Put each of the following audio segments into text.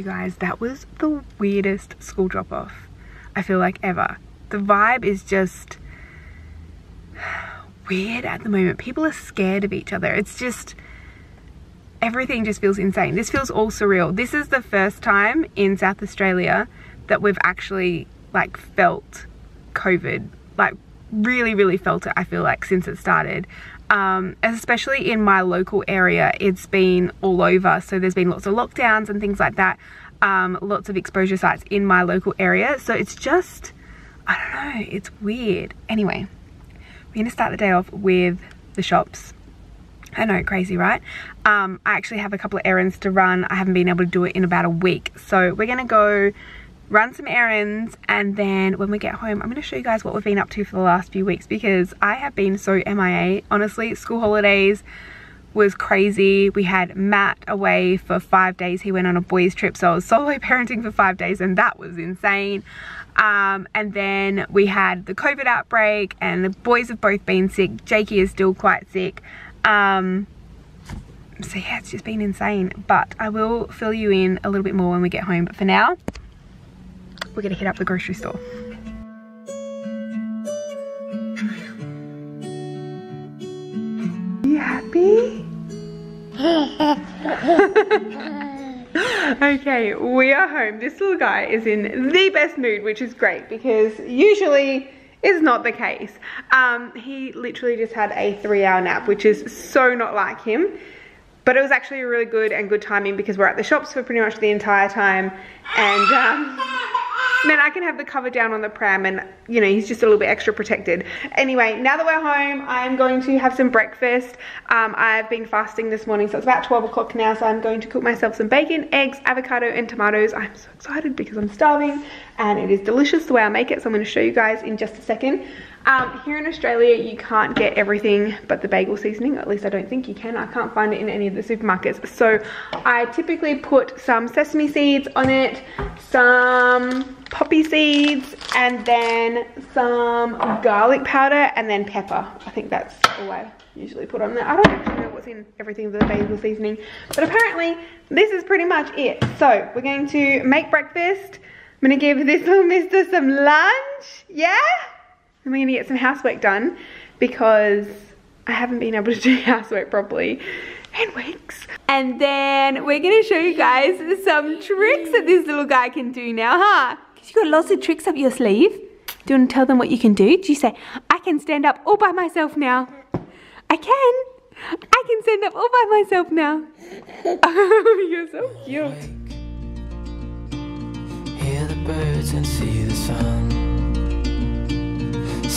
you guys, that was the weirdest school drop off I feel like ever. The vibe is just weird at the moment. People are scared of each other. It's just, everything just feels insane. This feels all surreal. This is the first time in South Australia that we've actually like felt COVID, like really, really felt it, I feel like, since it started. Um, especially in my local area, it's been all over. So there's been lots of lockdowns and things like that. Um, lots of exposure sites in my local area. So it's just, I don't know, it's weird. Anyway, we're gonna start the day off with the shops. I know, crazy, right? Um, I actually have a couple of errands to run. I haven't been able to do it in about a week. So we're gonna go run some errands and then when we get home I'm going to show you guys what we've been up to for the last few weeks because I have been so MIA honestly school holidays was crazy. We had Matt away for five days. He went on a boys trip so I was solo parenting for five days and that was insane. Um, and then we had the COVID outbreak and the boys have both been sick. Jakey is still quite sick. Um, so yeah it's just been insane. But I will fill you in a little bit more when we get home. But for now we're gonna hit up the grocery store. Are you happy? okay, we are home. This little guy is in the best mood, which is great because usually is not the case. Um, he literally just had a three hour nap, which is so not like him. But it was actually really good and good timing because we're at the shops for pretty much the entire time. And um, then I can have the cover down on the pram and, you know, he's just a little bit extra protected. Anyway, now that we're home, I'm going to have some breakfast. Um, I've been fasting this morning, so it's about 12 o'clock now, so I'm going to cook myself some bacon, eggs, avocado, and tomatoes. I'm so excited because I'm starving and it is delicious the way I make it, so I'm going to show you guys in just a second. Um, here in Australia, you can't get everything but the bagel seasoning. At least I don't think you can. I can't find it in any of the supermarkets. So I typically put some sesame seeds on it, some poppy seeds, and then some garlic powder, and then pepper. I think that's all I usually put on there. I don't actually know what's in everything the bagel seasoning. But apparently, this is pretty much it. So we're going to make breakfast. I'm going to give this little mister some lunch. Yeah? And we're gonna get some housework done because I haven't been able to do housework properly in weeks. And then we're gonna show you guys some tricks that this little guy can do now, huh? Because you got lots of tricks up your sleeve. Do you want to tell them what you can do? Do you say, I can stand up all by myself now? I can. I can stand up all by myself now. Oh, you're so cute. Hear the birds and see the sun.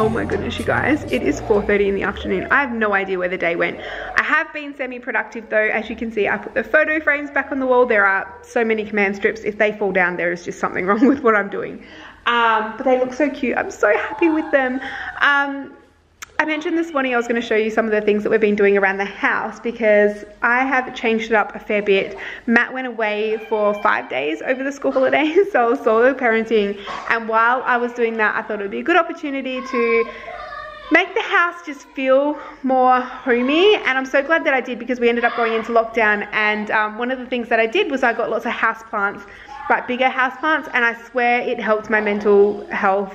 Oh my goodness, you guys. It is 4.30 in the afternoon. I have no idea where the day went. I have been semi-productive though. As you can see, I put the photo frames back on the wall. There are so many command strips. If they fall down, there is just something wrong with what I'm doing. Um, but they look so cute. I'm so happy with them. Um, I mentioned this morning I was going to show you some of the things that we've been doing around the house because I have changed it up a fair bit. Matt went away for five days over the school holidays, so I was solo parenting. And while I was doing that, I thought it would be a good opportunity to make the house just feel more homey and I'm so glad that I did because we ended up going into lockdown and um, one of the things that I did was I got lots of house plants like bigger house plants and I swear it helped my mental health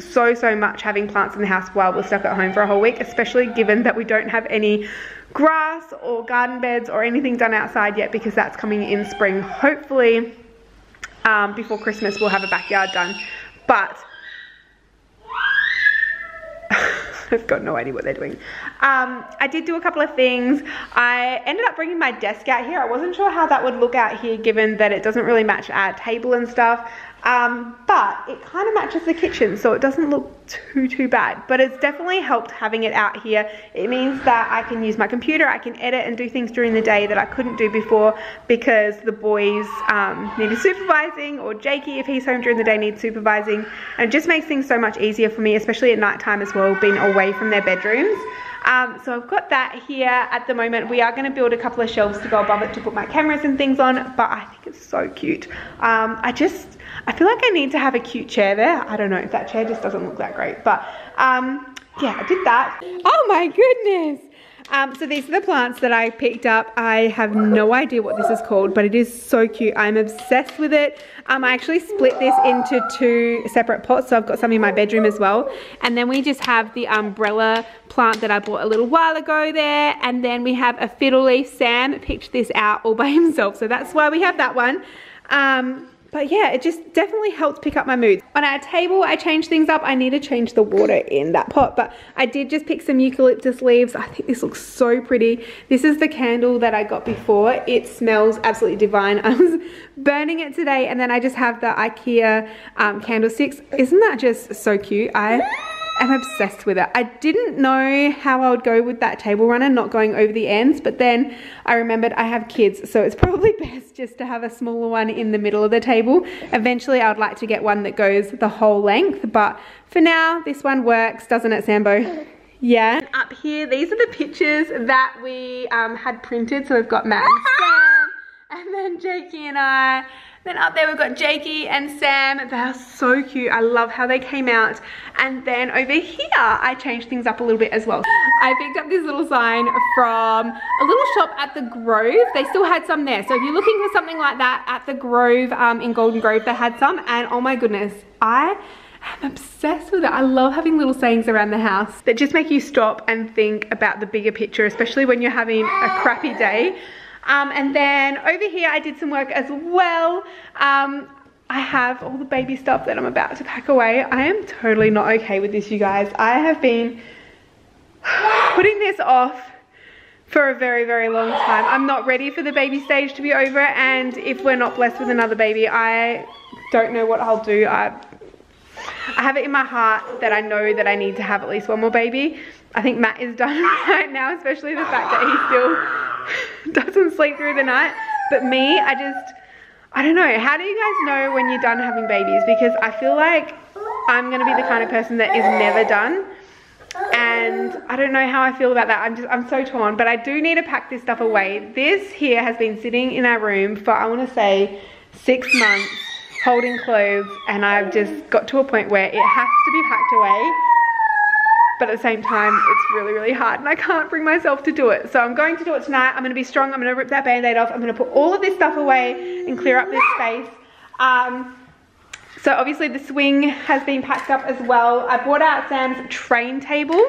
so, so much having plants in the house while we're stuck at home for a whole week, especially given that we don't have any grass or garden beds or anything done outside yet because that's coming in spring. Hopefully, um, before Christmas, we'll have a backyard done. But I've got no idea what they're doing. Um, I did do a couple of things. I ended up bringing my desk out here. I wasn't sure how that would look out here given that it doesn't really match our table and stuff. Um, it kind of matches the kitchen, so it doesn't look too, too bad. But it's definitely helped having it out here. It means that I can use my computer, I can edit and do things during the day that I couldn't do before because the boys um, needed supervising or Jakey, if he's home during the day, needs supervising. And it just makes things so much easier for me, especially at night time as well, being away from their bedrooms. Um, so I've got that here at the moment. We are going to build a couple of shelves to go above it to put my cameras and things on, but I think it's so cute. Um, I just, I feel like I need to have a cute chair there. I don't know, if that chair just doesn't look that great, but um, yeah, I did that. Oh my goodness. Um, so these are the plants that I picked up. I have no idea what this is called, but it is so cute. I'm obsessed with it. Um, I actually split this into two separate pots, so I've got some in my bedroom as well. And then we just have the umbrella plant that I bought a little while ago there. And then we have a fiddle leaf. Sam picked this out all by himself, so that's why we have that one. Um, but yeah, it just definitely helps pick up my mood. On our table, I changed things up. I need to change the water in that pot, but I did just pick some eucalyptus leaves. I think this looks so pretty. This is the candle that I got before. It smells absolutely divine. I was burning it today, and then I just have the Ikea um, candlesticks. Isn't that just so cute? I am obsessed with it. I didn't know how I would go with that table runner, not going over the ends, but then I remembered I have kids, so it's probably best just to have a smaller one in the middle of the table. Eventually, I would like to get one that goes the whole length, but for now, this one works, doesn't it, Sambo? Yeah. Up here, these are the pictures that we um, had printed. So we've got Matt and Sam, and then Jakey and I. Then up there we've got Jakey and Sam. They are so cute. I love how they came out. And then over here, I changed things up a little bit as well. I picked up this little sign from a little shop at the Grove. They still had some there. So if you're looking for something like that at the Grove um, in Golden Grove, they had some. And oh my goodness, I I'm obsessed with it. I love having little sayings around the house that just make you stop and think about the bigger picture, especially when you're having a crappy day. Um, and then over here I did some work as well. Um, I have all the baby stuff that I'm about to pack away. I am totally not okay with this, you guys. I have been putting this off for a very, very long time. I'm not ready for the baby stage to be over and if we're not blessed with another baby, I don't know what I'll do. I, I have it in my heart that I know that I need to have at least one more baby. I think Matt is done right now, especially the fact that he still doesn't sleep through the night. But me, I just, I don't know. How do you guys know when you're done having babies? Because I feel like I'm going to be the kind of person that is never done. And I don't know how I feel about that. I'm just, I'm so torn. But I do need to pack this stuff away. This here has been sitting in our room for, I want to say, six months holding clothes. And I've just got to a point where it has to be packed away but at the same time, it's really, really hard and I can't bring myself to do it. So I'm going to do it tonight. I'm gonna be strong. I'm gonna rip that band-aid off. I'm gonna put all of this stuff away and clear up this space. Um, so obviously the swing has been packed up as well. I brought out Sam's train table.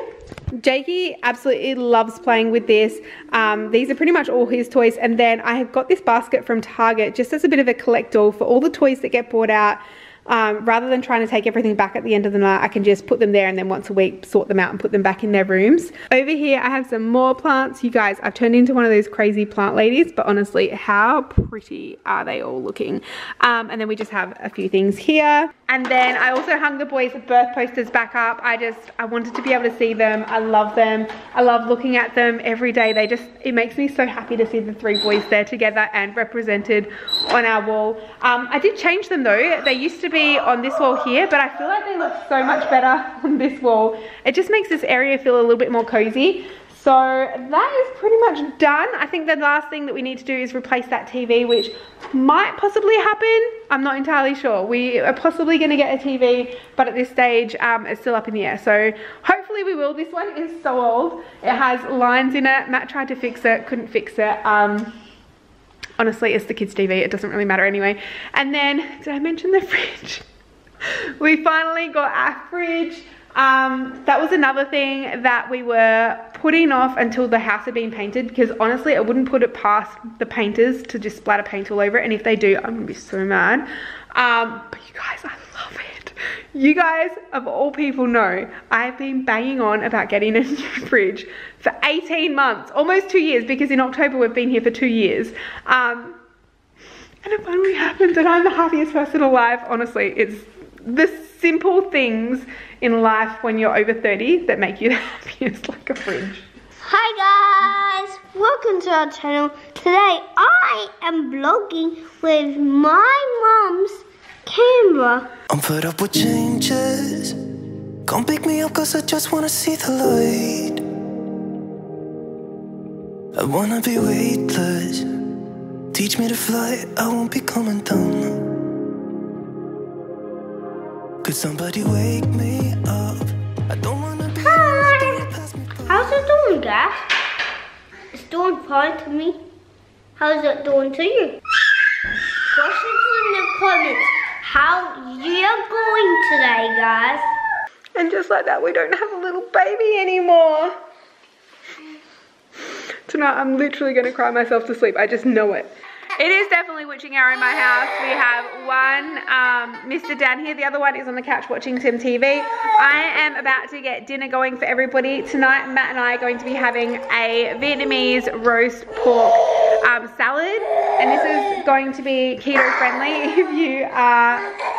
Jakey absolutely loves playing with this. Um, these are pretty much all his toys. And then I have got this basket from Target just as a bit of a collect all for all the toys that get bought out um, rather than trying to take everything back at the end of the night, I can just put them there and then once a week sort them out and put them back in their rooms. Over here, I have some more plants. You guys, I've turned into one of those crazy plant ladies, but honestly, how pretty are they all looking? Um, and then we just have a few things here. And then I also hung the boys' birth posters back up. I just, I wanted to be able to see them. I love them. I love looking at them every day. They just, it makes me so happy to see the three boys there together and represented on our wall. Um, I did change them though. They used to be on this wall here, but I feel like they look so much better on this wall. It just makes this area feel a little bit more cozy. So that is pretty much done. I think the last thing that we need to do is replace that TV, which might possibly happen. I'm not entirely sure. We are possibly going to get a TV, but at this stage, um, it's still up in the air. So hopefully we will. This one is so old. It has lines in it. Matt tried to fix it, couldn't fix it. Um, honestly, it's the kids' TV. It doesn't really matter anyway. And then, did I mention the fridge? we finally got our fridge. Um, that was another thing that we were putting off until the house had been painted because honestly I wouldn't put it past the painters to just splatter paint all over it and if they do I'm gonna be so mad um, but you guys I love it you guys of all people know I've been banging on about getting a new fridge for 18 months almost two years because in October we've been here for two years um, And it finally happened and I'm the happiest person alive. Honestly, it's the simple things in life when you're over 30 that make you the happiest like a fridge. Hi guys, welcome to our channel. Today I am vlogging with my mom's camera. I'm fed up with changes. Come pick me up cause I just wanna see the light. I wanna be weightless. Teach me to fly, I won't be coming down. Could somebody wake me up? I don't wanna be Hi. How's it doing, guys? It's doing fine to me. How's it doing to you? Questions in the comments. How you're going today, guys? And just like that, we don't have a little baby anymore. Tonight, I'm literally to cry myself to sleep. I just know it. It is definitely witching hour in my house. We have one um, Mr. Dan here. The other one is on the couch watching some TV. I am about to get dinner going for everybody. Tonight, Matt and I are going to be having a Vietnamese roast pork um, salad. And this is going to be keto friendly if you are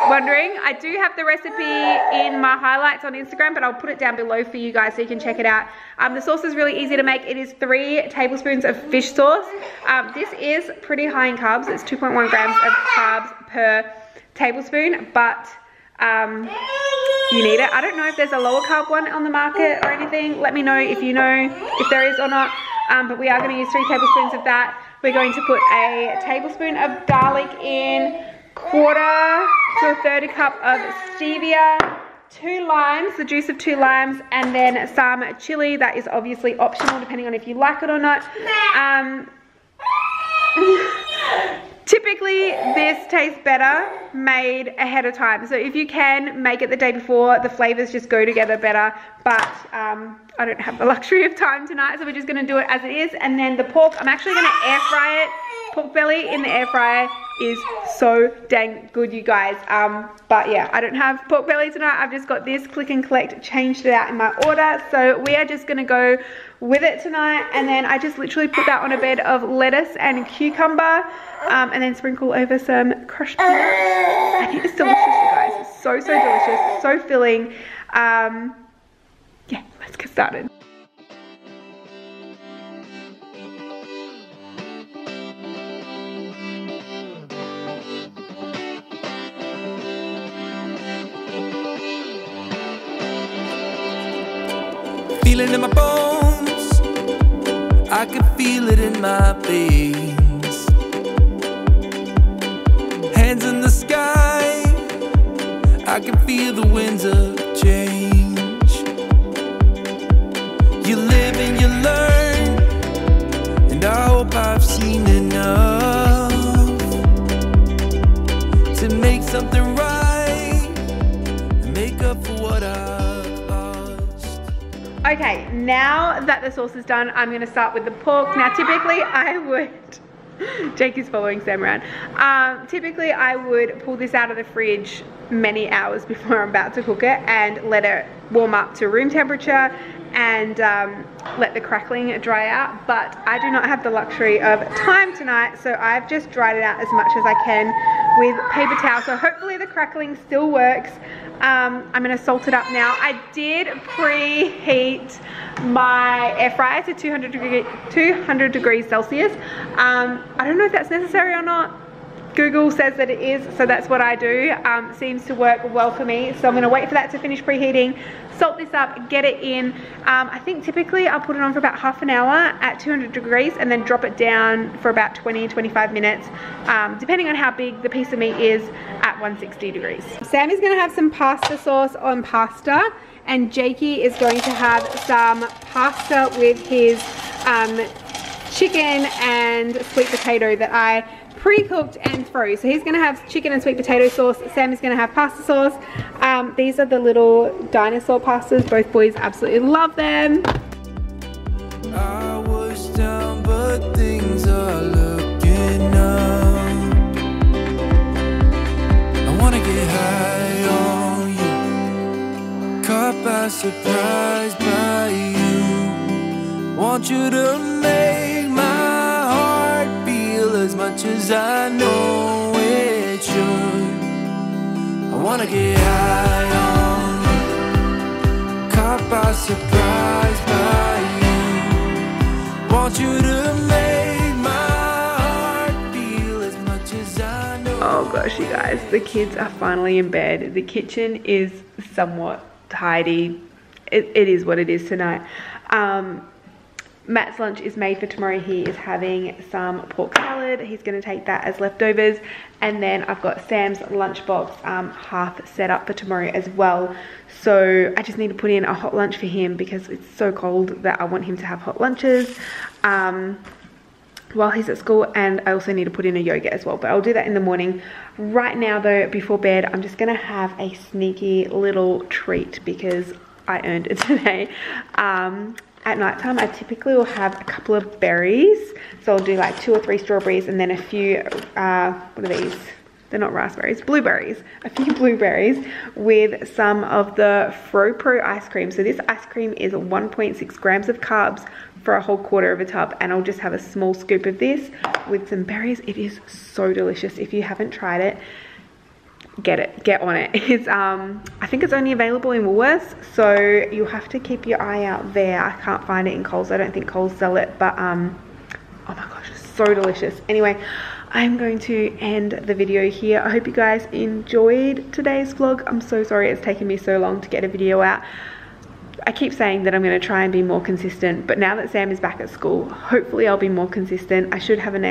wondering. I do have the recipe in my highlights on Instagram, but I'll put it down below for you guys so you can check it out. Um, the sauce is really easy to make. It is three tablespoons of fish sauce. Um, this is pretty high in carbs. It's 2.1 grams of carbs per tablespoon, but um, you need it. I don't know if there's a lower carb one on the market or anything. Let me know if you know if there is or not. Um, but we are going to use three tablespoons of that. We're going to put a tablespoon of garlic in, quarter to a third a cup of stevia, two limes, the juice of two limes, and then some chili. That is obviously optional depending on if you like it or not. Um, typically this tastes better made ahead of time. So if you can make it the day before. The flavors just go together better. But um, I don't have the luxury of time tonight so we're just to do it as it is. And then the pork I'm actually to air fry it. Pork belly in the air fryer is so dang good you guys. Um, but yeah I don't have pork belly tonight. I've just got this click and collect changed it out in my order. So we are just gonna go with it tonight. And then I just literally put that on a bed of lettuce and cucumber um, and then sprinkle over some crushed peanuts. And it is delicious you guys. It's so so delicious. So filling. Um, yeah let's get started Feeling in my bones. I can feel it in my veins. Hands in the sky. I can feel the winds of change. Now that the sauce is done, I'm gonna start with the pork. Now, typically I would, Jake is following Sam around. Um, typically I would pull this out of the fridge many hours before I'm about to cook it and let it warm up to room temperature and um, let the crackling dry out. But I do not have the luxury of time tonight, so I've just dried it out as much as I can with paper towel. So hopefully the crackling still works. Um, I'm gonna salt it up now. I did preheat my air fryer to 200, degree, 200 degrees Celsius. Um, I don't know if that's necessary or not. Google says that it is, so that's what I do. Um, seems to work well for me. So I'm gonna wait for that to finish preheating, salt this up, get it in. Um, I think typically I'll put it on for about half an hour at 200 degrees and then drop it down for about 20, 25 minutes, um, depending on how big the piece of meat is at 160 degrees. Sam is gonna have some pasta sauce on pasta and Jakey is going to have some pasta with his um, chicken and sweet potato that I pre-cooked and froze. So he's gonna have chicken and sweet potato sauce. Sam is gonna have pasta sauce. Um, these are the little dinosaur pastas. Both boys absolutely love them. I was down, but things are looking up. I wanna get high on you, caught by surprise by you. Want you to make I know should. I wanna get high on you, caught by surprise by you. Want you to make my heart feel as much as I know. Oh gosh, you guys, the kids are finally in bed. The kitchen is somewhat tidy. It, it is what it is tonight. Um, Matt's lunch is made for tomorrow. He is having some pork salad. He's going to take that as leftovers. And then I've got Sam's lunchbox um, half set up for tomorrow as well. So I just need to put in a hot lunch for him because it's so cold that I want him to have hot lunches. Um, while he's at school and I also need to put in a yogurt as well but I'll do that in the morning right now though before bed I'm just gonna have a sneaky little treat because I earned it today um, at night time I typically will have a couple of berries so I'll do like two or three strawberries and then a few uh, what are these they're not raspberries, blueberries, a few blueberries with some of the FroPro ice cream. So this ice cream is 1.6 grams of carbs for a whole quarter of a tub and I'll just have a small scoop of this with some berries. It is so delicious. If you haven't tried it, get it, get on it. It's, um, I think it's only available in Woolworths, so you'll have to keep your eye out there. I can't find it in Coles. I don't think Coles sell it, but um, oh my gosh, it's so delicious. Anyway, I'm going to end the video here. I hope you guys enjoyed today's vlog. I'm so sorry it's taken me so long to get a video out. I keep saying that I'm going to try and be more consistent, but now that Sam is back at school, hopefully I'll be more consistent. I should have an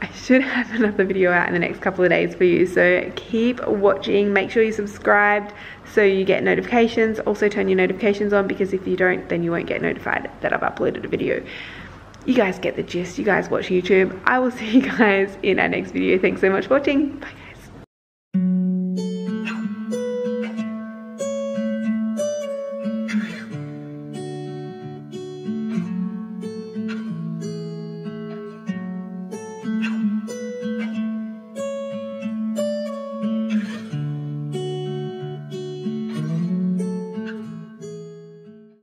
I should have another video out in the next couple of days for you. So keep watching. Make sure you subscribed so you get notifications. Also turn your notifications on because if you don't, then you won't get notified that I've uploaded a video you guys get the gist. You guys watch YouTube. I will see you guys in our next video. Thanks so much for watching. Bye.